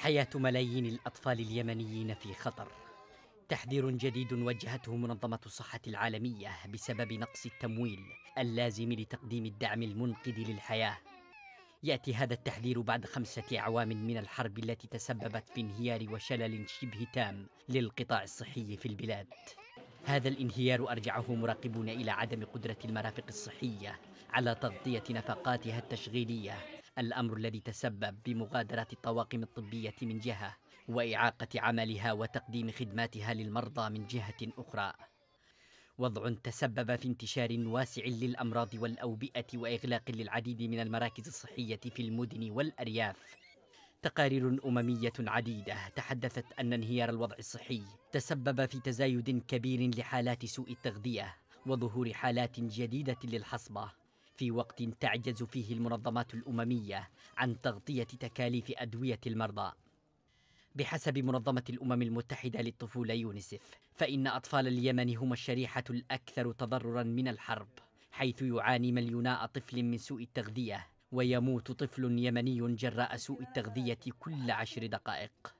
حياة ملايين الأطفال اليمنيين في خطر. تحذير جديد وجهته منظمة الصحة العالمية بسبب نقص التمويل اللازم لتقديم الدعم المنقذ للحياة. يأتي هذا التحذير بعد خمسة أعوام من الحرب التي تسببت في انهيار وشلل شبه تام للقطاع الصحي في البلاد. هذا الانهيار أرجعه مراقبون إلى عدم قدرة المرافق الصحية على تغطية نفقاتها التشغيلية. الأمر الذي تسبب بمغادرة الطواقم الطبية من جهة وإعاقة عملها وتقديم خدماتها للمرضى من جهة أخرى. وضع تسبب في انتشار واسع للأمراض والأوبئة وإغلاق للعديد من المراكز الصحية في المدن والأرياف. تقارير أممية عديدة تحدثت أن انهيار الوضع الصحي تسبب في تزايد كبير لحالات سوء التغذية وظهور حالات جديدة للحصبة. في وقت تعجز فيه المنظمات الأممية عن تغطية تكاليف أدوية المرضى. بحسب منظمة الأمم المتحدة للطفولة يونيسف فإن أطفال اليمن هم الشريحة الأكثر تضررا من الحرب حيث يعاني مليوناء طفل من سوء التغذية ويموت طفل يمني جراء سوء التغذية كل عشر دقائق.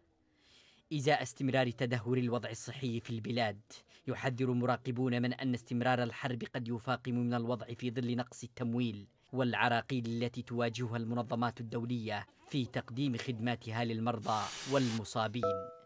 إزاء استمرار تدهور الوضع الصحي في البلاد يحذر مراقبون من أن استمرار الحرب قد يفاقم من الوضع في ظل نقص التمويل والعراقيل التي تواجهها المنظمات الدولية في تقديم خدماتها للمرضى والمصابين.